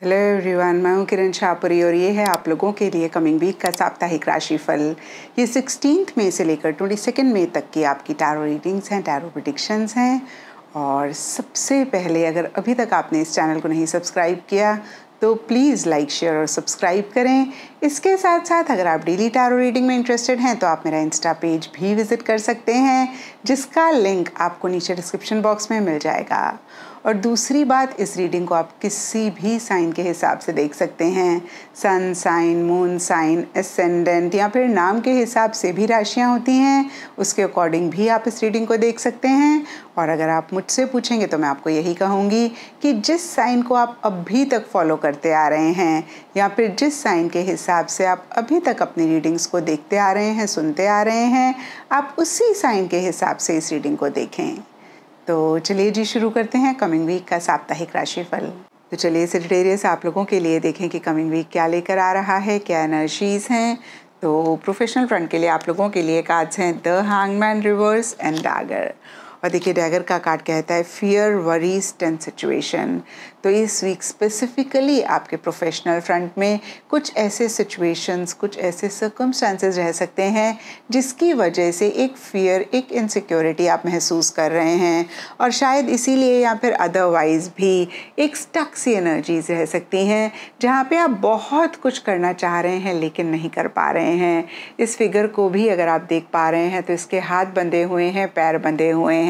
Hello everyone मैं हूँ किरण शाहपुरी और ये है आप लोगों के लिए कमिंग वीक का साप्ताहिक राशिफल। ये सिक्सटीन मई से लेकर ट्वेंटी सेकेंड मई तक की आपकी टैरो रीडिंग्स हैं टैरो प्रडिक्शंस हैं। और सबसे पहले अगर अभी तक आपने इस चैनल को नहीं सब्सक्राइब किया तो प्लीज़ लाइक शेयर और सब्सक्राइब करें। इसके साथ साथ अगर आप डेली टैरो रीडिंग में इंटरेस्टेड हैं तो आप मेरा इंस्टा पेज भी विज़िट कर सकते हैं, जिसका लिंक आपको नीचे डिस्क्रिप्शन बॉक्स में मिल जाएगा। और दूसरी बात, इस रीडिंग को आप किसी भी साइन के हिसाब से देख सकते हैं। Sun sign moon sign ascendant या फिर नाम के हिसाब से भी राशियाँ होती हैं। उसके अकॉर्डिंग भी आप इस रीडिंग को देख सकते हैं। और अगर आप मुझसे पूछेंगे तो मैं आपको यही कहूँगी कि जिस साइन को आप अभी तक फॉलो करते आ रहे हैं या फिर जिस साइन के हिसाब से आप अभी तक अपनी रीडिंग्स को देखते आ रहे हैं, सुनते आ रहे हैं, आप उसी साइन के हिसाब से इस रीडिंग को देखें। तो चलिए जी, शुरू करते हैं कमिंग वीक का साप्ताहिक राशिफल। तो चलिए सेजिटेरियस आप लोगों के लिए देखें कि कमिंग वीक क्या लेकर आ रहा है, क्या एनर्जीज़ हैं। तो प्रोफेशनल फ्रंट के लिए आप लोगों के लिए कार्ड्स हैं the hangman reverse and dagger और देखिए डैगर का कार्ड कहता है फियर वरीज टेंस सिचुएशन तो इस वीक स्पेसिफिकली आपके प्रोफेशनल फ्रंट में कुछ ऐसे सिचुएशंस कुछ ऐसे सर्कमस्टांसेस रह सकते हैं, जिसकी वजह से एक फियर एक इनसिक्योरिटी आप महसूस कर रहे हैं। और शायद इसीलिए या फिर अदरवाइज़ भी एक स्टक सी एनर्जीज रह सकती हैं, जहाँ पे आप बहुत कुछ करना चाह रहे हैं, लेकिन नहीं कर पा रहे हैं। इस फिगर को भी अगर आप देख पा रहे हैं तो इसके हाथ बंधे हुए हैं, पैर बंधे हुए हैं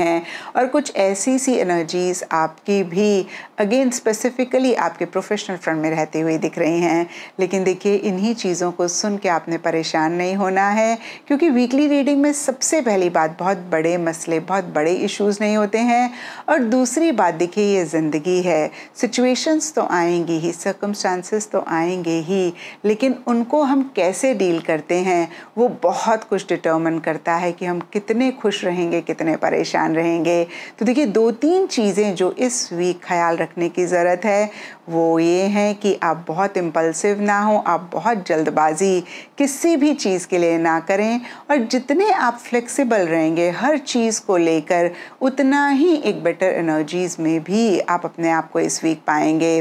और कुछ ऐसी सी एनर्जीज आपकी भी अगेन स्पेसिफिकली आपके प्रोफेशनल फ्रंट में रहते हुए दिख रही हैं। लेकिन देखिए, इन्हीं चीज़ों को सुन के आपने परेशान नहीं होना है, क्योंकि वीकली रीडिंग में सबसे पहली बात, बहुत बड़े मसले, बहुत बड़े इश्यूज़ नहीं होते हैं। और दूसरी बात, देखिए, ये ज़िंदगी है। सिचुएशंस तो आएँगी ही सर्कमस्टांसेस तो आएँगे ही, लेकिन उनको हम कैसे डील करते हैं, वो बहुत कुछ डिटर्मन करता है कि हम कितने खुश रहेंगे, कितने परेशान रहेंगे। तो देखिए, दो तीन चीज़ें जो इस वीक ख्याल रखने की ज़रूरत है, वो ये है कि आप बहुत इम्पल्सिव ना हो, आप बहुत जल्दबाजी किसी भी चीज़ के लिए ना करें और जितने आप फ्लेक्सिबल रहेंगे हर चीज़ को लेकर, उतना ही एक बेटर एनर्जीज़ में भी आप अपने आप को इस वीक पाएँगे।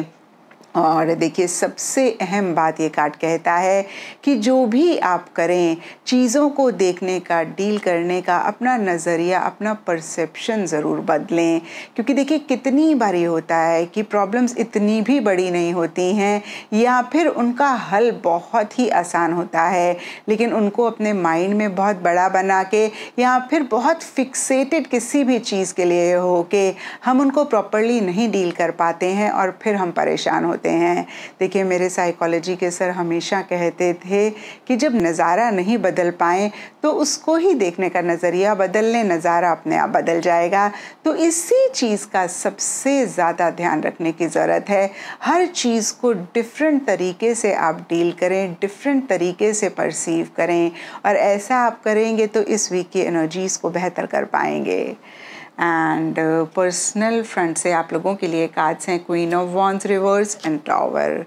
और देखिए, सबसे अहम बात ये कार्ड कहता है कि जो भी आप करें, चीज़ों को देखने का, डील करने का, अपना नज़रिया, अपना परसेप्शन ज़रूर बदलें। क्योंकि देखिए, कितनी बार होता है कि प्रॉब्लम्स इतनी भी बड़ी नहीं होती हैं, या फिर उनका हल बहुत ही आसान होता है, लेकिन उनको अपने माइंड में बहुत बड़ा बना के, या फिर बहुत फिक्सेटेड किसी भी चीज़ के लिए हो के, हम उनको प्रॉपरली नहीं डील कर पाते हैं और फिर हम परेशान होते होते हैं। देखिए, मेरे साइकोलॉजी के सर हमेशा कहते थे कि जब नज़ारा नहीं बदल पाए तो उसको ही देखने का नज़रिया बदल लें नज़ारा अपने आप बदल जाएगा। तो इसी चीज़ का सबसे ज़्यादा ध्यान रखने की ज़रूरत है। हर चीज़ को डिफरेंट तरीके से आप डील करें डिफरेंट तरीके से परसीव करें और ऐसा आप करेंगे तो इस वीक की एनर्जीज़ को बेहतर कर पाएँगे। एंड पर्सनल फ्रंट से आप लोगों के लिए कार्ड्स हैं queen of wands reverse and tower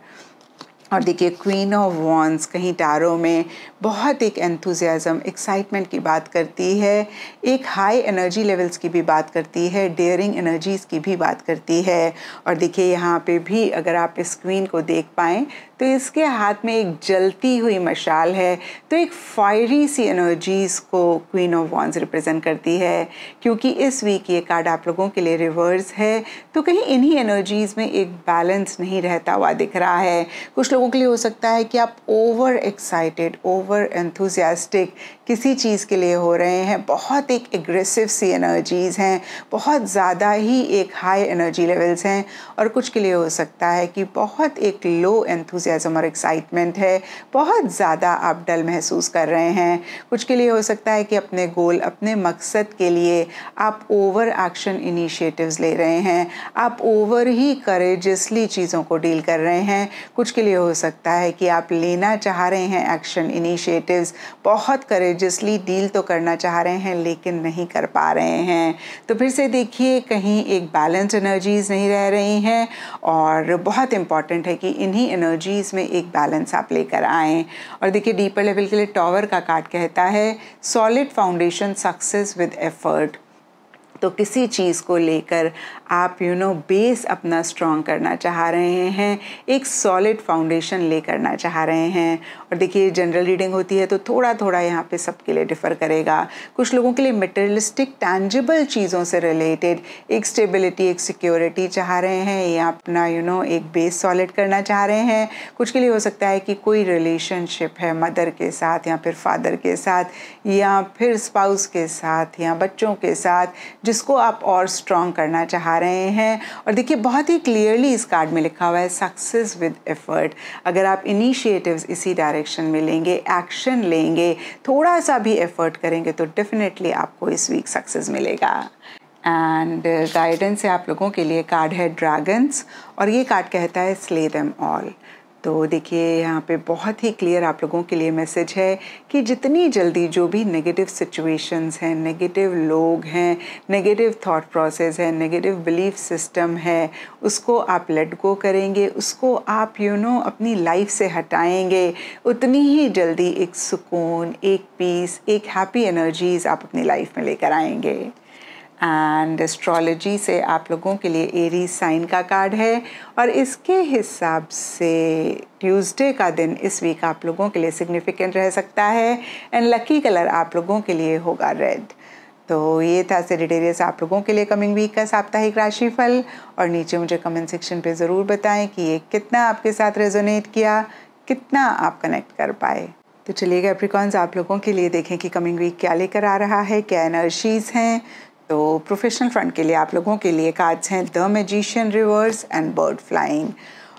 और देखिए क्वीन ऑफ़ वॉन्स कहीं टारों में बहुत एक एंथुजियाज़म एक्साइटमेंट की बात करती है। एक हाई एनर्जी लेवल्स की भी बात करती है डेयरिंग एनर्जीज़ की भी बात करती है। और देखिए, यहाँ पे भी अगर आप इस क्वीन को देख पाएँ तो इसके हाथ में एक जलती हुई मशाल है। तो एक फायरी सी एनर्जीज़ को क्वीन ऑफ़ वॉन्स रिप्रेजेंट करती है। क्योंकि इस वीक ये कार्ड आप लोगों के लिए रिवर्स है। तो कहीं इन्हीं एनर्जीज़ में एक बैलेंस नहीं रहता हुआ दिख रहा है। कुछ लोगों के लिए हो सकता है कि आप ओवर एक्साइटेड ओवर एंथुजियास्टिक किसी चीज़ के लिए हो रहे हैं। बहुत एक एग्रेसिव सी एनर्जीज़ हैं। बहुत ज़्यादा ही एक हाई एनर्जी लेवल्स हैं। और कुछ के लिए हो सकता है कि बहुत एक लो एंथुजियाज़म और एक्साइटमेंट है। बहुत ज़्यादा आप डल महसूस कर रहे हैं। कुछ के लिए हो सकता है कि अपने गोल अपने मकसद के लिए आप ओवर एक्शन इनिशिएटिव्स ले रहे हैं। आप ओवर ही करेजसली चीज़ों को डील कर रहे हैं। कुछ के लिए हो सकता है कि आप लेना चाह रहे हैं एक्शन इनिशिएटिव्स बहुत करेजसली डील तो करना चाह रहे हैं, लेकिन नहीं कर पा रहे हैं। तो फिर से देखिए, कहीं एक बैलेंस एनर्जीज़ नहीं रह रही हैं और बहुत इंपॉर्टेंट है कि इन्हीं एनर्जीज़ में एक बैलेंस आप लेकर आएँ। और देखिए डीपर लेवल के लिए टॉवर का कार्ड कहता है solid foundation success with effort तो किसी चीज़ को लेकर आप यू नो बेस अपना स्ट्रॉन्ग करना चाह रहे हैं, एक सॉलिड फाउंडेशन ले करना चाह रहे हैं। और देखिए जनरल रीडिंग होती है तो थोड़ा थोड़ा यहाँ पे सबके लिए डिफ़र करेगा। कुछ लोगों के लिए मटेरियलिस्टिक टैंजिबल चीज़ों से रिलेटेड एक स्टेबिलिटी एक सिक्योरिटी चाह रहे हैं या अपना यू you नो know, एक बेस सॉलिड करना चाह रहे हैं। कुछ के लिए हो सकता है कि कोई रिलेशनशिप है मदर के साथ या फिर फादर के साथ या फिर स्पाउस के साथ या बच्चों के साथ जिसको आप और स्ट्रॉन्ग करना चाह रहे हैं। और देखिए बहुत ही क्लियरली इस कार्ड में लिखा हुआ है सक्सेस विद एफर्ट अगर आप इनिशिएटिव्स इसी डायरेक्शन में लेंगे एक्शन लेंगे थोड़ा सा भी एफर्ट करेंगे तो डेफिनेटली आपको इस वीक सक्सेस मिलेगा। एंड गाइडेंस है आप लोगों के लिए कार्ड है ड्रैगन्स और ये कार्ड कहता है स्ले देम ऑल तो देखिए यहाँ पे बहुत ही क्लियर आप लोगों के लिए मैसेज है कि जितनी जल्दी जो भी नेगेटिव सिचुएशंस हैं नेगेटिव लोग हैं नेगेटिव थॉट प्रोसेस है नेगेटिव बिलीफ सिस्टम है उसको आप लेट गो करेंगे उसको आप यू you नो know, अपनी लाइफ से हटाएँगे उतनी ही जल्दी एक सुकून एक पीस एक हैप्पी एनर्जीज आप अपनी लाइफ में लेकर आएँगे। एंड एस्ट्रोलॉजी से आप लोगों के लिए एरी साइन का कार्ड है। और इसके हिसाब से ट्यूसडे का दिन इस वीक आप लोगों के लिए सिग्निफिकेंट रह सकता है। एंड लकी कलर आप लोगों के लिए होगा रेड तो ये था सेडिटेरियस आप लोगों के लिए कमिंग वीक का साप्ताहिक राशिफल। और नीचे मुझे कमेंट सेक्शन पे ज़रूर बताएँ कि ये कितना आपके साथ रेजोनेट किया, कितना आप कनेक्ट कर पाए। तो चलिए एप्रिकॉन्स आप लोगों के लिए देखें कि कमिंग वीक क्या लेकर आ रहा है, क्या एनर्जीज़ हैं। तो प्रोफेशनल फ्रंट के लिए, आप लोगों के लिए कार्ड्स हैं the magician reverse and bird flying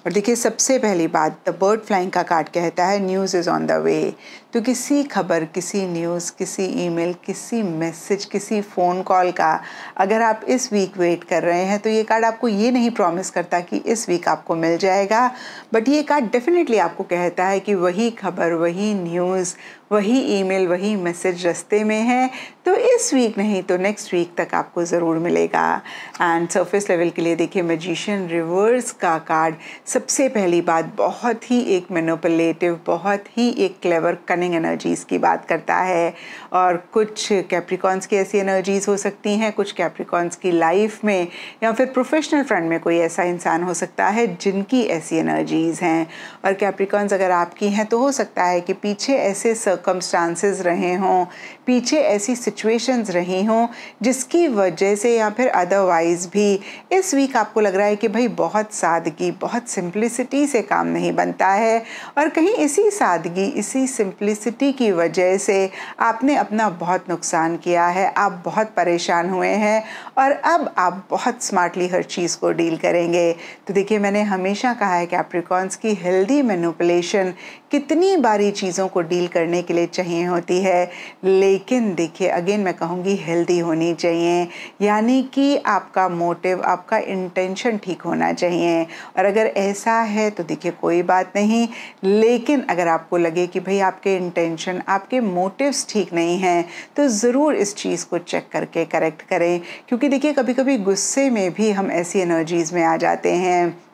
और देखिए, सबसे पहली बात द बर्ड फ्लाइंग का कार्ड कहता है news is on the way तो किसी खबर, किसी न्यूज़ किसी ईमेल किसी मैसेज किसी फ़ोन कॉल का, अगर आप इस वीक वेट कर रहे हैं तो ये कार्ड आपको ये नहीं प्रॉमिस करता कि इस वीक आपको मिल जाएगा। बट ये कार्ड डेफिनेटली आपको कहता है कि वही खबर, वही न्यूज़ वही ईमेल, वही मैसेज रस्ते में है। तो इस वीक नहीं तो नेक्स्ट वीक तक आपको ज़रूर मिलेगा। एंड सरफेस लेवल के लिए देखिए मैजिशियन रिवर्स का कार्ड सबसे पहली बात, बहुत ही एक मेनोपलेटिव बहुत ही एक क्लेवर कनिंग एनर्जीज़ की बात करता है। और कुछ कैप्रिकॉन्स की ऐसी एनर्जीज़ हो सकती हैं, कुछ कैप्रिकॉन्स की लाइफ में, या फिर प्रोफेशनल फ्रंट में कोई ऐसा इंसान हो सकता है, जिनकी ऐसी एनर्जीज़ हैं। और कैप्रिकॉन्स अगर आपकी हैं तो हो सकता है कि पीछे ऐसे सर्कमस्टांसेस रहे हों, पीछे ऐसी सिचुएशंस रही हों, जिसकी वजह से या फिर अदरवाइज़ भी इस वीक आपको लग रहा है कि भाई बहुत सादगी, बहुत सिंप्लिसिटी से काम नहीं बनता है। और कहीं इसी सादगी, इसी सिंप्लिसिटी की वजह से आपने अपना बहुत नुकसान किया है, आप बहुत परेशान हुए हैं और अब आप बहुत स्मार्टली हर चीज़ को डील करेंगे। तो देखिए, मैंने हमेशा कहा है कि कैप्रिकॉन्स की हेल्दी मैनुपलेशन कितनी बारी चीज़ों को डील करने के लिए चाहिए होती है। लेकिन देखिए अगेन मैं कहूँगी हेल्दी होनी चाहिए। यानी कि आपका मोटिव आपका इंटेंशन ठीक होना चाहिए। और अगर ऐसा है तो देखिए, कोई बात नहीं। लेकिन अगर आपको लगे कि भाई आपके इंटेंशन आपके मोटिव्स ठीक नहीं हैं तो ज़रूर इस चीज़ को चेक करके करेक्ट करें। क्योंकि देखिए कभी कभी गुस्से में भी हम ऐसी एनर्जीज़ में आ जाते हैं।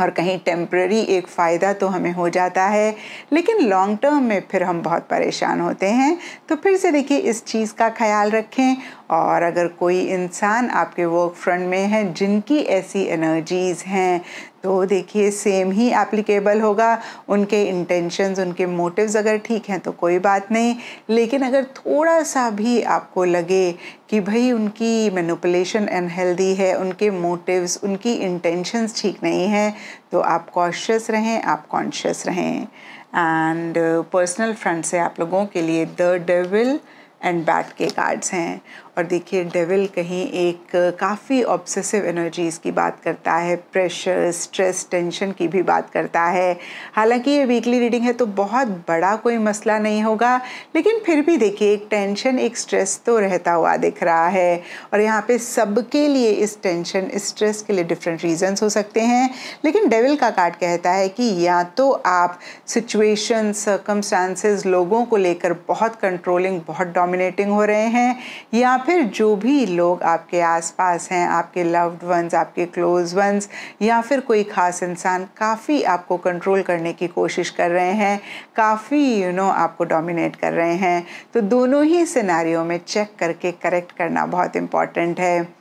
और कहीं टेम्प्ररी एक फ़ायदा तो हमें हो जाता है, लेकिन लॉन्ग टर्म में फिर हम बहुत परेशान होते हैं। तो फिर से देखिए, इस चीज़ का ख्याल रखें और अगर कोई इंसान आपके वर्क फ्रंट में है, जिनकी ऐसी एनर्जीज़ हैं तो देखिए सेम ही एप्लीकेबल होगा। उनके इंटेंशंस उनके मोटिव्स अगर ठीक हैं तो कोई बात नहीं। लेकिन अगर थोड़ा सा भी आपको लगे कि भाई, उनकी मैनुपलेशन अनहेल्दी है, उनके मोटिव्स उनकी इंटेंशंस ठीक नहीं है तो आप कॉशियस रहें, आप कॉन्शियस रहें। एंड पर्सनल फ्रंट से आप लोगों के लिए द डेविल एंड बैट के कार्ड्स हैं। और देखिए डेविल कहीं एक काफ़ी ऑब्सेसिव एनर्जीज़ की बात करता है प्रेशर स्ट्रेस टेंशन की भी बात करता है। हालाँकि ये वीकली रीडिंग है तो बहुत बड़ा कोई मसला नहीं होगा, लेकिन फिर भी देखिए, एक टेंशन एक स्ट्रेस तो रहता हुआ दिख रहा है। और यहाँ पे सबके लिए इस टेंशन स्ट्रेस के लिए डिफरेंट रीजंस हो सकते हैं। लेकिन डेविल का कार्ड कहता है कि या तो आप सिचुएशन सर्कमस्टांसेस लोगों को लेकर बहुत कंट्रोलिंग बहुत डोमिनेटिंग हो रहे हैं, या फिर जो भी लोग आपके आसपास हैं, आपके लव्ड वंस आपके क्लोज वंस या फिर कोई ख़ास इंसान, काफ़ी आपको कंट्रोल करने की कोशिश कर रहे हैं, काफ़ी यू नो आपको डोमिनेट कर रहे हैं। तो दोनों ही सिनारियों में चेक करके करेक्ट करना बहुत इंपॉर्टेंट है।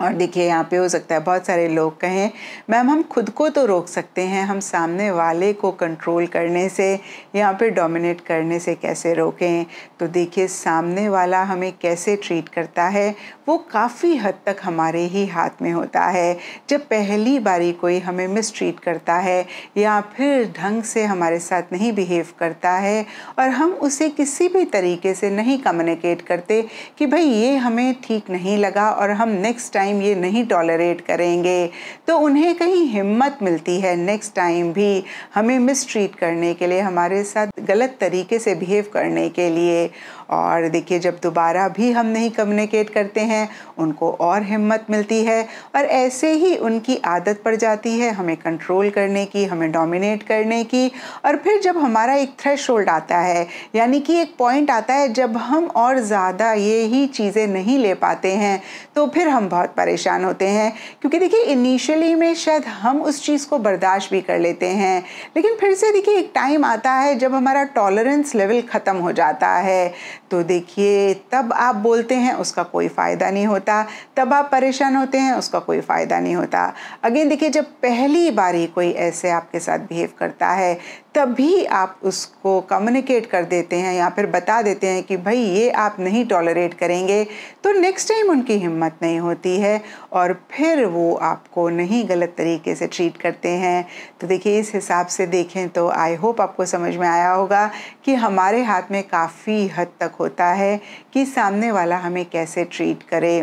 और देखिए, यहाँ पे हो सकता है बहुत सारे लोग कहें, मैम, हम खुद को तो रोक सकते हैं, हम सामने वाले को कंट्रोल करने से, यहाँ पे डोमिनेट करने से कैसे रोकें? तो देखिए, सामने वाला हमें कैसे ट्रीट करता है वो काफ़ी हद तक हमारे ही हाथ में होता है। जब पहली बारी कोई हमें मिस ट्रीट करता है या फिर ढंग से हमारे साथ नहीं बिहेव करता है और हम उसे किसी भी तरीके से नहीं कम्युनिकेट करते कि भाई ये हमें ठीक नहीं लगा और हम नेक्स्ट टाइम ये नहीं टॉलरेट करेंगे तो उन्हें कहीं हिम्मत मिलती है नेक्स्ट टाइम भी हमें मिसट्रीट करने के लिए, हमारे साथ गलत तरीके से बिहेव करने के लिए। और देखिए, जब दोबारा भी हम नहीं कम्युनिकेट करते हैं उनको और हिम्मत मिलती है और ऐसे ही उनकी आदत पड़ जाती है हमें कंट्रोल करने की, हमें डोमिनेट करने की और फिर जब हमारा एक थ्रेश आता है, यानी कि एक पॉइंट आता है जब हम और ज़्यादा ये ही चीज़ें नहीं ले पाते हैं तो फिर हम बहुत परेशान होते हैं। क्योंकि देखिए इनिशियली में शायद हम उस चीज़ को बर्दाश्त भी कर लेते हैं, लेकिन फिर से देखिए, एक टाइम आता है जब हमारा टॉलरेंस लेवल ख़त्म हो जाता है तो देखिए, तब आप बोलते हैं, उसका कोई फ़ायदा नहीं होता। तब आप परेशान होते हैं, उसका कोई फ़ायदा नहीं होता। अगेन देखिए, जब पहली बार ही कोई ऐसे आपके साथ बिहेव करता है तभी आप उसको कम्युनिकेट कर देते हैं या फिर बता देते हैं कि भाई, ये आप नहीं टॉलरेट करेंगे तो नेक्स्ट टाइम उनकी हिम्मत नहीं होती है और फिर वो आपको नहीं गलत तरीके से ट्रीट करते हैं। तो देखिए, इस हिसाब से देखें तो आई होप आपको समझ में आया होगा कि हमारे हाथ में काफ़ी हद तक होता है कि सामने वाला हमें कैसे ट्रीट करे।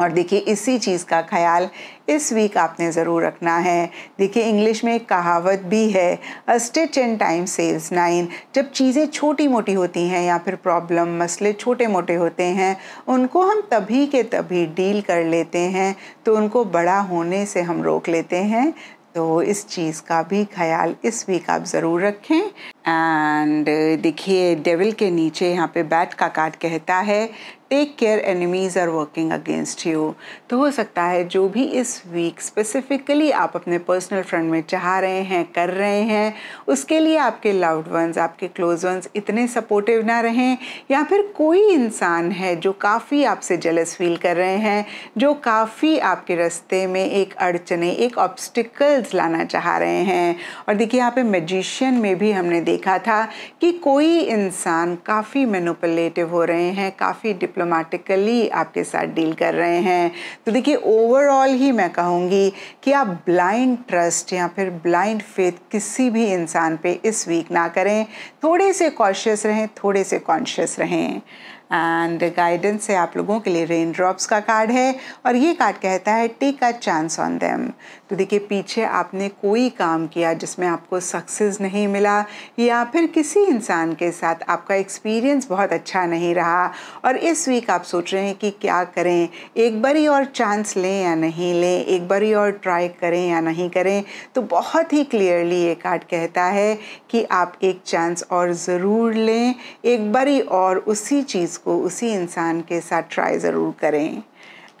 और देखिए, इसी चीज़ का ख्याल इस वीक आपने ज़रूर रखना है। देखिए इंग्लिश में एक कहावत भी है a stitch in time saves nine जब चीज़ें छोटी मोटी होती हैं या फिर प्रॉब्लम मसले छोटे मोटे होते हैं, उनको हम तभी के तभी डील कर लेते हैं तो उनको बड़ा होने से हम रोक लेते हैं। तो इस चीज़ का भी ख्याल इस वीक आप ज़रूर रखें। एंड देखिए डेविल के नीचे यहाँ पे बैट का कार्ड कहता है take care enemies are working against you तो हो सकता है जो भी इस वीक स्पेसिफिकली आप अपने पर्सनल फ्रेंड में चाह रहे हैं, कर रहे हैं, उसके लिए आपके लाउड वंस आपके क्लोज वंस इतने सपोर्टिव ना रहें, या फिर कोई इंसान है जो काफ़ी आपसे जेलस फील कर रहे हैं, जो काफ़ी आपके रास्ते में एक अड़चने, एक ऑब्स्टिकल्स लाना चाह रहे हैं। और देखिए, यहाँ पे मैजिशियन में भी हमने देखा था कि कोई इंसान काफ़ी मैनुपलेटिव हो रहे हैं, काफ़ी डिप्लोमेटिकली आपके साथ डील कर रहे हैं। तो देखिए ओवरऑल ही मैं कहूँगी कि आप ब्लाइंड ट्रस्ट या फिर ब्लाइंड फेथ किसी भी इंसान पे इस वीक ना करें। थोड़े से कॉशियस रहें, थोड़े से कॉन्शियस रहें। एंड गाइडेंस से आप लोगों के लिए रेन ड्रॉप्स का कार्ड है और ये कार्ड कहता है take a chance on them तो देखिए, पीछे आपने कोई काम किया जिसमें आपको सक्सेस नहीं मिला या फिर किसी इंसान के साथ आपका एक्सपीरियंस बहुत अच्छा नहीं रहा और इस वीक आप सोच रहे हैं कि क्या करें? एक बारी और चांस लें या नहीं लें? एक बारी और ट्राई करें या नहीं करें? तो बहुत ही क्लियरली ये कार्ड कहता है कि आप एक चांस और ज़रूर लें, एक बारी और उसी चीज़ को उसी इंसान के साथ ट्राई ज़रूर करें।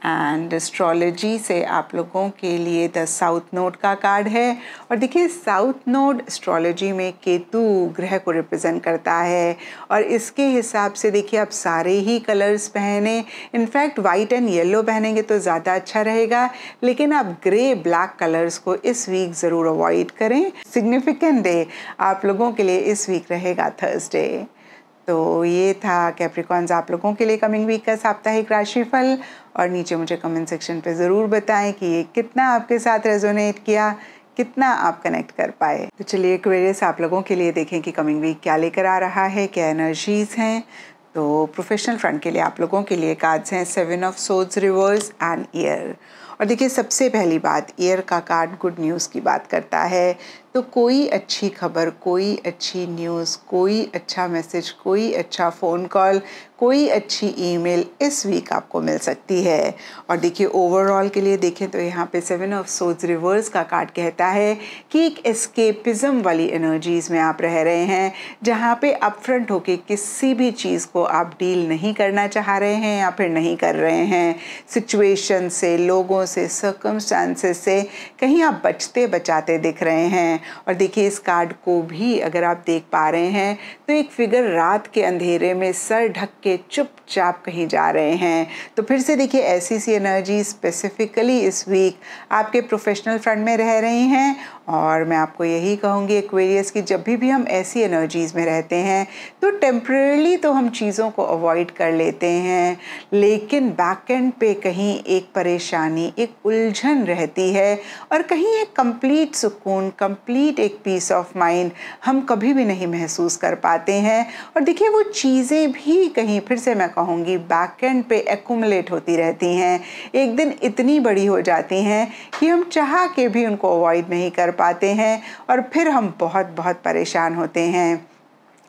एंड एस्ट्रोलॉजी से आप लोगों के लिए द साउथ नोड का कार्ड है। और देखिए साउथ नोड एस्ट्रोलॉजी में केतु ग्रह को रिप्रेजेंट करता है। और इसके हिसाब से देखिए, आप सारे ही कलर्स पहने। In fact white and yellow पहनेंगे तो ज़्यादा अच्छा रहेगा। लेकिन आप ग्रे ब्लैक कलर्स को इस वीक ज़रूर अवॉइड करें। सिग्निफिकेंट डे आप लोगों के लिए इस वीक रहेगा थर्सडे तो ये था कैप्रिकॉन्स आप लोगों के लिए कमिंग वीक का साप्ताहिक राशिफल। और नीचे मुझे कमेंट सेक्शन पे ज़रूर बताएँ कि ये कितना आपके साथ रेजोनेट किया, कितना आप कनेक्ट कर पाए। तो चलिए एक आप लोगों के लिए देखें कि कमिंग वीक क्या लेकर आ रहा है, क्या एनर्जीज़ हैं। तो प्रोफेशनल फ्रंट के लिए आप लोगों के लिए कार्ड्स हैं seven of swords reverse and ear और देखिए सबसे पहली बात ईयर का कार्ड गुड न्यूज़ की बात करता है। तो कोई अच्छी खबर कोई अच्छी न्यूज़ कोई अच्छा मैसेज कोई अच्छा फ़ोन कॉल कोई अच्छी ईमेल इस वीक आपको मिल सकती है। और देखिए ओवरऑल के लिए देखें तो यहाँ पे सेवन ऑफ़ सोज रिवर्स का कार्ड कहता है कि एक एस्केपिज्म वाली एनर्जीज़ में आप रह रहे हैं, जहाँ पे अपफ्रंट होके किसी भी चीज़ को आप डील नहीं करना चाह रहे हैं या फिर नहीं कर रहे हैं। सिचुएशन से, लोगों से सर्कमस्टांसेस से कहीं आप बचते बचाते दिख रहे हैं। और देखिए, इस कार्ड को भी अगर आप देख पा रहे हैं तो एक फिगर रात के अंधेरे में सर ढक के चुपचाप कहीं जा रहे हैं। तो फिर से देखिए ऐसी सी एनर्जी स्पेसिफिकली इस वीक आपके प्रोफेशनल फ्रंट में रह रही हैं और मैं आपको यही कहूँगी एक्वेरियस की जब भी भी हम ऐसी एनर्जीज़ में रहते हैं तो टेम्परेली तो हम चीज़ों को अवॉइड कर लेते हैं, लेकिन बैक एंड पे कहीं एक परेशानी, एक उलझन रहती है और कहीं एक कंप्लीट सुकून कंप्लीट एक पीस ऑफ़ माइंड हम कभी भी नहीं महसूस कर पाते हैं। और देखिए, वो चीज़ें भी कहीं, फिर से मैं कहूँगी बैक एंड पे एकुमुलेट होती रहती हैं, एक दिन इतनी बड़ी हो जाती हैं कि हम चाह के भी उनको अवॉइड नहीं कर पाते हैं और फिर हम बहुत बहुत परेशान होते हैं।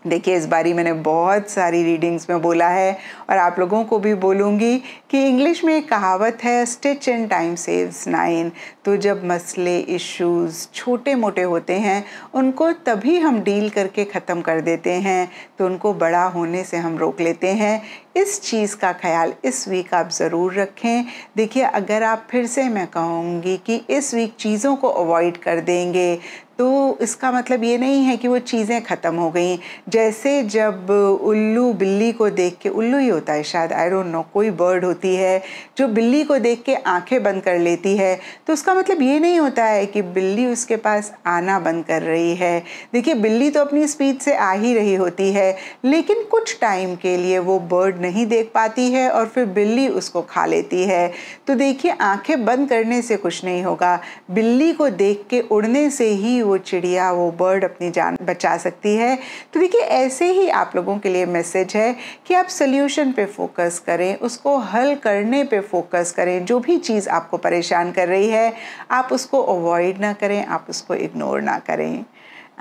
देखिए, इस बारी मैंने बहुत सारी रीडिंग्स में बोला है और आप लोगों को भी बोलूँगी कि इंग्लिश में एक कहावत है stitch in time saves nine तो जब मसले इश्यूज़ छोटे मोटे होते हैं, उनको तभी हम डील करके ख़त्म कर देते हैं तो उनको बड़ा होने से हम रोक लेते हैं। इस चीज़ का ख्याल इस वीक आप ज़रूर रखें। देखिए, अगर आप फिर से मैं कहूँगी कि इस वीक चीज़ों को अवॉइड कर देंगे तो इसका मतलब ये नहीं है कि वो चीज़ें ख़त्म हो गई। जैसे जब उल्लू बिल्ली को देख के, उल्लू ही होता है शायद आई डोंट नो कोई बर्ड होती है जो बिल्ली को देख के आँखें बंद कर लेती है। तो उसका मतलब ये नहीं होता है कि बिल्ली उसके पास आना बंद कर रही है। देखिए, बिल्ली तो अपनी स्पीड से आ ही रही होती है, लेकिन कुछ टाइम के लिए वो बर्ड नहीं देख पाती है और फिर बिल्ली उसको खा लेती है। तो देखिए, आँखें बंद करने से कुछ नहीं होगा। बिल्ली को देख के उड़ने से ही वो चिड़िया, वो बर्ड अपनी जान बचा सकती है। तो देखिए, ऐसे ही आप लोगों के लिए मैसेज है कि आप सोल्यूशन पे फोकस करें, उसको हल करने पे फोकस करें, जो भी चीज़ आपको परेशान कर रही है, आप उसको अवॉइड ना करें, आप उसको इग्नोर ना करें।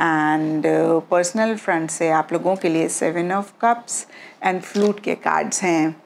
एंड पर्सनल फ्रंट से आप लोगों के लिए seven of cups and flute के कार्ड्स हैं।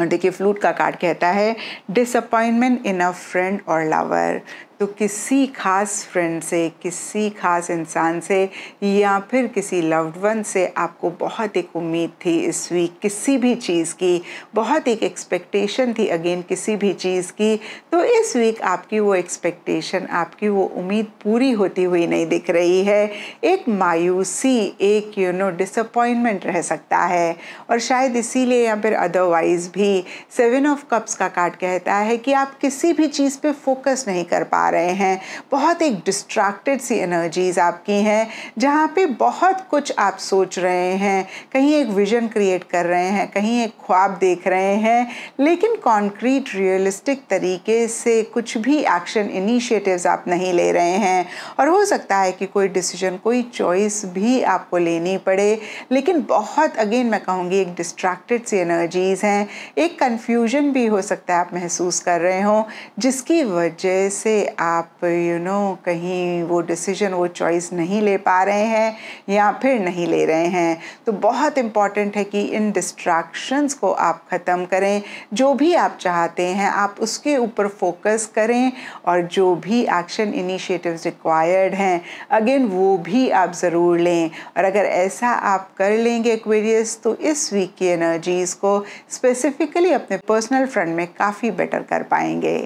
और देखिए फ्लूट का कार्ड कहता है डिसअपॉइंटमेंट इन अ फ्रेंड और लवर तो किसी खास फ्रेंड से, किसी खास इंसान से या फिर किसी लव्ड वन से आपको बहुत एक उम्मीद थी इस वीक किसी भी चीज़ की, बहुत एक एक्सपेक्टेशन थी अगेन किसी भी चीज़ की तो इस वीक आपकी वो एक्सपेक्टेशन आपकी वो उम्मीद पूरी होती हुई नहीं दिख रही है। एक मायूसी, एक यू नो डिसअपॉइंटमेंट रह सकता है और शायद इसीलिए या फिर अदरवाइज़ भी सेवन ऑफ़ कप्स का कार्ड कहता है कि आप किसी भी चीज़ पे फोकस नहीं कर पा रहे हैं। बहुत एक डिस्ट्रैक्टेड सी एनर्जीज आपकी हैं, जहाँ पे बहुत कुछ आप सोच रहे हैं, कहीं एक विजन क्रिएट कर रहे हैं, कहीं एक ख्वाब देख रहे हैं, लेकिन कॉन्क्रीट रियलिस्टिक तरीके से कुछ भी एक्शन इनिशिएटिव्स आप नहीं ले रहे हैं। और हो सकता है कि कोई डिसीज़न कोई चॉइस भी आपको लेनी पड़े, लेकिन बहुत अगेन मैं कहूँगी, एक डिस्ट्रैक्टेड सी एनर्जीज़ हैं। एक कन्फ्यूज़न भी हो सकता है आप महसूस कर रहे हो, जिसकी वजह से आप यू you नो know, कहीं वो डिसीज़न वो चॉइस नहीं ले पा रहे हैं या फिर नहीं ले रहे हैं। तो बहुत इंपॉर्टेंट है कि इन डिस्ट्रैक्शंस को आप ख़त्म करें। जो भी आप चाहते हैं आप उसके ऊपर फोकस करें और जो भी एक्शन इनिशिएटिव्स रिक्वायर्ड हैं अगेन वो भी आप ज़रूर लें। और अगर ऐसा आप कर लेंगे एक्वेरियस तो इस वीक की एनर्जीज़ को स्पेसिफिकली अपने पर्सनल फ्रंट में काफ़ी बेटर कर पाएँगे।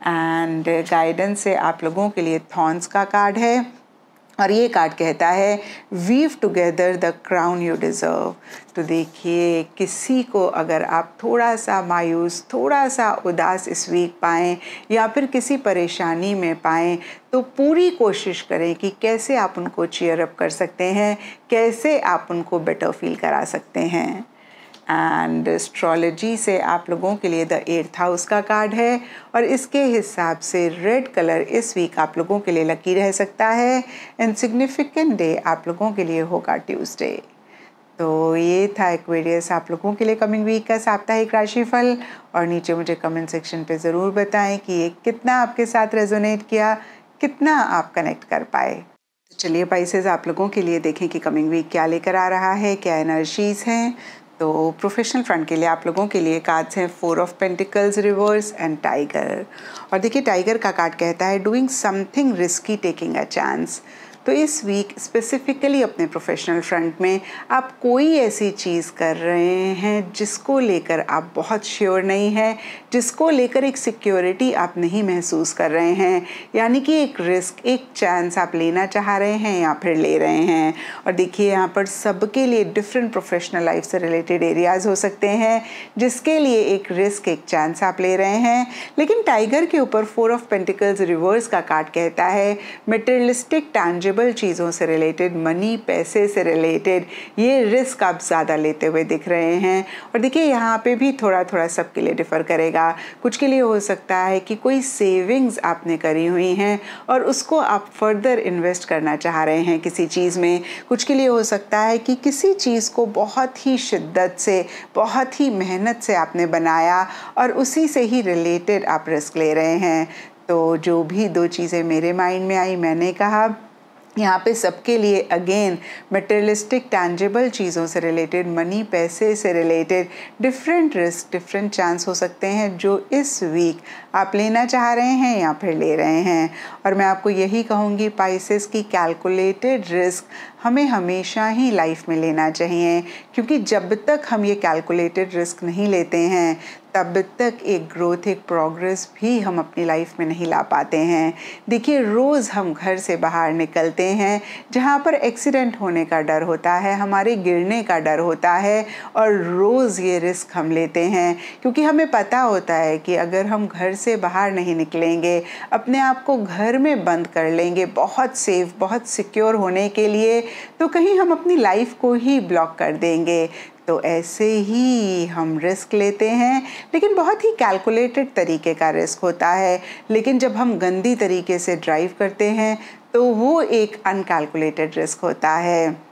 एंड गाइडेंस से आप लोगों के लिए थॉन्स का कार्ड है। और ये कार्ड कहता है weave together the crown you deserve तो देखिए, किसी को अगर आप थोड़ा सा मायूस, थोड़ा सा उदास इस वीक पाएँ, या फिर किसी परेशानी में पाएँ तो पूरी कोशिश करें कि कैसे आप उनको चेयर अप कर सकते हैं, कैसे आप उनको बेटर फील करा सकते हैं। एंड एस्ट्रोलॉजी से आप लोगों के लिए द एट्थ हाउस का कार्ड है। और इसके हिसाब से रेड कलर इस वीक आप लोगों के लिए लकी रह सकता है। एंड सिग्निफिकेंट डे आप लोगों के लिए होगा ट्यूसडे तो ये था एक्वेरियस आप लोगों के लिए कमिंग वीक का साप्ताहिक राशिफल। और नीचे मुझे कमेंट सेक्शन पे ज़रूर बताएँ कि ये कितना आपके साथ रेजोनेट किया, कितना आप कनेक्ट कर पाए। तो चलिए पाइसेस आप लोगों के लिए देखें कि कमिंग वीक क्या लेकर आ रहा है, क्या एनर्जीज हैं। तो प्रोफेशनल फ्रंट के लिए आप लोगों के लिए कार्ड्स हैं four of pentacles reverse and tiger और देखिए टाइगर का कार्ड कहता है doing something risky taking a chance तो इस वीक स्पेसिफिकली अपने प्रोफेशनल फ्रंट में आप कोई ऐसी चीज़ कर रहे हैं जिसको लेकर आप बहुत श्योर नहीं हैं, जिसको लेकर एक सिक्योरिटी आप नहीं महसूस कर रहे हैं, यानी कि एक रिस्क एक चांस आप लेना चाह रहे हैं या फिर ले रहे हैं। और देखिए यहाँ पर सबके लिए डिफरेंट प्रोफेशनल लाइफ से रिलेटेड एरियाज़ हो सकते हैं, जिसके लिए एक रिस्क एक चांस आप ले रहे हैं। लेकिन टाइगर के ऊपर फोर ऑफ़ पेंटिकल्स रिवर्स का कार्ड कहता है मेटेरियलिस्टिक टैंजिबल टैंजिबल चीज़ों से रिलेटेड मनी पैसे से रिलेटेड ये रिस्क आप ज़्यादा लेते हुए दिख रहे हैं। और देखिए, यहाँ पे भी थोड़ा थोड़ा सबके लिए डिफ़र करेगा। कुछ के लिए हो सकता है कि कोई सेविंग्स आपने करी हुई हैं और उसको आप फर्दर इन्वेस्ट करना चाह रहे हैं किसी चीज़ में। कुछ के लिए हो सकता है कि किसी चीज़ को बहुत ही शिद्दत से, बहुत ही मेहनत से आपने बनाया और उसी से ही रिलेटेड आप रिस्क ले रहे हैं। तो जो भी दो चीज़ें मेरे माइंड में आई, मैंने कहा। यहाँ पे सबके लिए अगेन मटेरियलिस्टिक टैंजेबल चीज़ों से रिलेटेड मनी पैसे से related different risk different chance हो सकते हैं जो इस वीक आप लेना चाह रहे हैं या फिर ले रहे हैं। और मैं आपको यही कहूँगी पाइसेस की कैलकुलेटेड रिस्क हमें हमेशा ही लाइफ में लेना चाहिए, क्योंकि जब तक हम ये कैलकुलेटेड रिस्क नहीं लेते हैं तब तक एक ग्रोथ एक प्रोग्रेस भी हम अपनी लाइफ में नहीं ला पाते हैं। देखिए, रोज़ हम घर से बाहर निकलते हैं, जहाँ पर एक्सीडेंट होने का डर होता है, हमारे गिरने का डर होता है, और रोज़ ये रिस्क हम लेते हैं। क्योंकि हमें पता होता है कि अगर हम घर से बाहर नहीं निकलेंगे, अपने आप को घर में बंद कर लेंगे, बहुत सेफ़ बहुत सिक्योर होने के लिए तो कहीं हम अपनी लाइफ को ही ब्लॉक कर देंगे। तो ऐसे ही हम रिस्क लेते हैं। लेकिन बहुत ही कैलकुलेटेड तरीके का रिस्क होता है। लेकिन जब हम गंदी तरीके से ड्राइव करते हैं तो वो एक अनकैलकुलेटेड रिस्क होता है।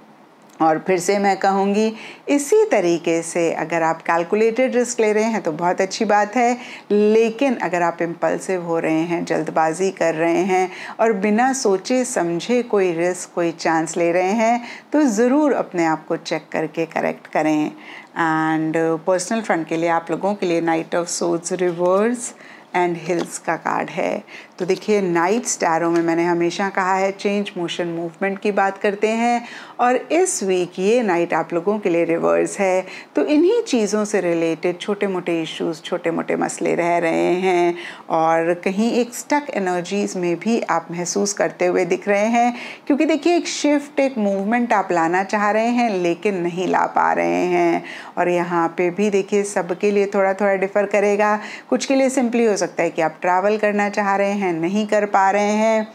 और फिर से मैं कहूँगी, इसी तरीके से अगर आप कैलकुलेटेड रिस्क ले रहे हैं तो बहुत अच्छी बात है, लेकिन अगर आप इम्पल्सिव हो रहे हैं, जल्दबाजी कर रहे हैं और बिना सोचे समझे कोई रिस्क कोई चांस ले रहे हैं तो ज़रूर अपने आप को चेक करके करेक्ट करें। एंड पर्सनल फ्रंट के लिए आप लोगों के लिए knight of swords reverse and hills का कार्ड है। तो देखिए नाइट स्टारों में मैंने हमेशा कहा है चेंज मोशन मूवमेंट की बात करते हैं और इस वीक ये नाइट आप लोगों के लिए रिवर्स है। तो इन्हीं चीज़ों से रिलेटेड छोटे मोटे इश्यूज़ छोटे मोटे मसले रह रहे हैं और कहीं एक स्टक एनर्जीज में भी आप महसूस करते हुए दिख रहे हैं। क्योंकि देखिए, एक शिफ्ट एक मूवमेंट आप लाना चाह रहे हैं, लेकिन नहीं ला पा रहे हैं। और यहाँ पे भी देखिए, सबके लिए थोड़ा थोड़ा डिफ़र करेगा। कुछ के लिए सिंपली हो सकता है कि आप ट्रैवल करना चाह रहे हैं नहीं कर पा रहे हैं।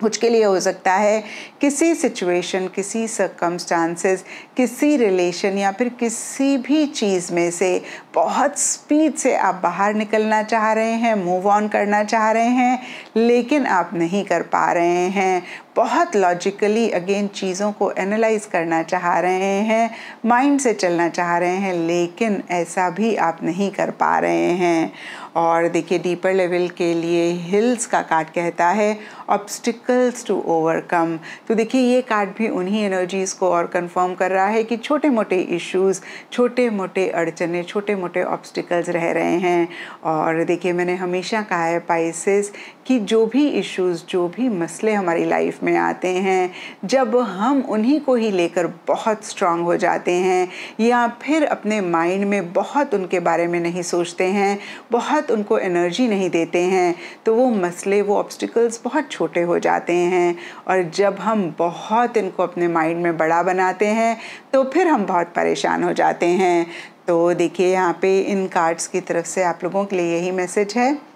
कुछ के लिए हो सकता है किसी सिचुएशन किसी सर्कमस्टांसेस किसी रिलेशन या फिर किसी भी चीज़ में से बहुत स्पीड से आप बाहर निकलना चाह रहे हैं मूव ऑन करना चाह रहे हैं, लेकिन आप नहीं कर पा रहे हैं। बहुत लॉजिकली अगेन चीज़ों को एनालाइज करना चाह रहे हैं माइंड से चलना चाह रहे हैं, लेकिन ऐसा भी आप नहीं कर पा रहे हैं। और देखिए डीपर लेवल के लिए हिल्स का कार्ड कहता है ऑब्स्टिकल्स टू ओवरकम तो देखिए, ये कार्ड भी उन्हीं एनर्जीज़ को और कंफर्म कर रहा है कि छोटे मोटे इश्यूज़ छोटे मोटे अड़चने छोटे मोटे ऑब्स्टिकल्स रह रहे हैं। और देखिए, मैंने हमेशा कहा है पाइसिस कि जो भी इश्यूज़ जो भी मसले हमारी लाइफ में आते हैं, जब हम उन्हीं को ही लेकर बहुत स्ट्रांग हो जाते हैं या फिर अपने माइंड में बहुत उनके बारे में नहीं सोचते हैं, बहुत उनको एनर्जी नहीं देते हैं तो वो मसले, वो ऑब्स्टिकल्स बहुत छोटे हो जाते हैं। और जब हम बहुत इनको अपने माइंड में बड़ा बनाते हैं तो फिर हम बहुत परेशान हो जाते हैं। तो देखिए, यहाँ पे इन कार्ड्स की तरफ़ से आप लोगों के लिए यही मैसेज है।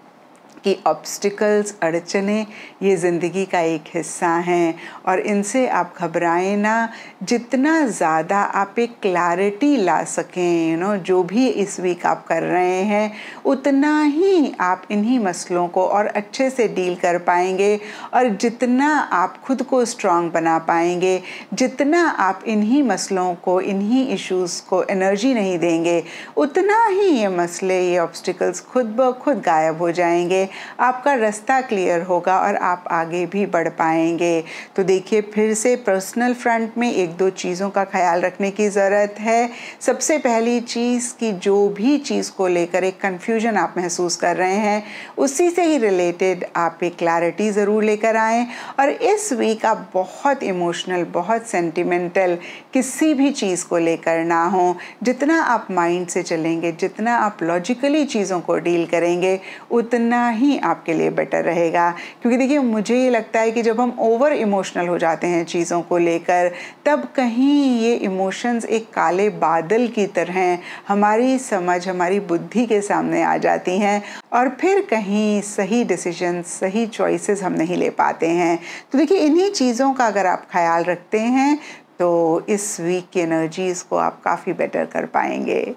कि ऑब्स्टिकल्स अड़चने, ये ज़िंदगी का एक हिस्सा हैं। और इनसे आप घबराएँ ना, जितना ज़्यादा आप एक क्लैरिटी ला सकें यू नो जो भी इस वीक आप कर रहे हैं, उतना ही आप इन्हीं मसलों को और अच्छे से डील कर पाएँगे। और जितना आप खुद को स्ट्रांग बना पाएँगे, जितना आप इन्हीं मसलों को, इन्हीं इश्यूज़ को एनर्जी नहीं देंगे, उतना ही ये मसले, ये ऑब्स्टिकल्स खुद ब खुद गायब हो जाएँगे। आपका रास्ता क्लियर होगा और आप आगे भी बढ़ पाएँगे। तो देखिए, फिर से पर्सनल फ्रंट में एक दो चीज़ों का ख्याल रखने की ज़रूरत है। सबसे पहली चीज़ कि जो भी चीज़ को लेकर एक कन्फ्यूज़न आप महसूस कर रहे हैं, उसी से ही रिलेटेड आप एक क्लैरिटी ज़रूर लेकर आएँ। और इस वीक आप बहुत इमोशनल बहुत सेंटिमेंटल किसी भी चीज़ को लेकर ना हो। जितना आप माइंड से चलेंगे, जितना आप लॉजिकली चीज़ों को डील करेंगे, उतना ही आपके लिए बेटर रहेगा। क्योंकि देखिए, मुझे ये लगता है कि जब हम ओवर इमोशनल हो जाते हैं चीज़ों को लेकर, तब कहीं ये इमोशंस एक काले बादल की तरह हमारी समझ, हमारी बुद्धि के सामने आ जाती हैं और फिर कहीं सही डिसीज़न सही चॉइसेस हम नहीं ले पाते हैं। तो देखिए, इन्हीं चीज़ों का अगर आप ख्याल रखते हैं तो इस वीक की एनर्जीज़ को आप काफ़ी बेटर कर पाएँगे।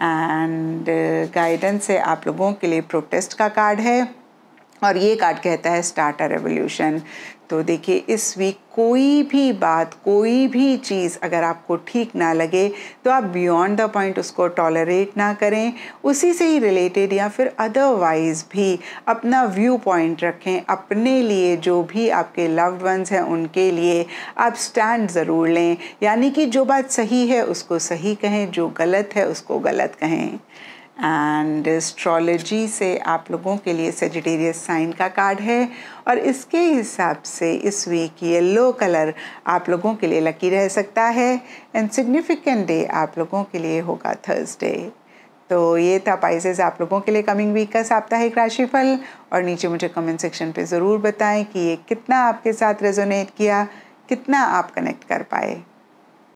एंड गाइडेंस से आप लोगों के लिए प्रोटेस्ट का कार्ड है। और ये कार्ड कहता है स्टार्ट अ रेवोल्यूशन तो देखिए, इस वीक कोई भी बात, कोई भी चीज़ अगर आपको ठीक ना लगे तो आप बियॉन्ड द पॉइंट उसको टॉलरेट ना करें। उसी से ही रिलेटेड या फिर अदरवाइज़ भी अपना व्यू पॉइंट रखें। अपने लिए जो भी आपके लव्ड वंस हैं, उनके लिए आप स्टैंड ज़रूर लें। यानी कि जो बात सही है, उसको सही कहें, जो गलत है, उसको गलत कहें। एंड एस्ट्रोलॉजी से आप लोगों के लिए सेजिटेरियस साइन का कार्ड है। और इसके हिसाब से इस वीक येलो कलर आप लोगों के लिए लकी रह सकता है। एंड सिग्निफिकेंट डे आप लोगों के लिए होगा थर्सडे तो ये था पाइसेस आप लोगों के लिए कमिंग वीक का साप्ताहिक राशिफल। और नीचे मुझे कमेंट सेक्शन पे ज़रूर बताएँ कि ये कितना आपके साथ रेजोनेट किया, कितना आप कनेक्ट कर पाए।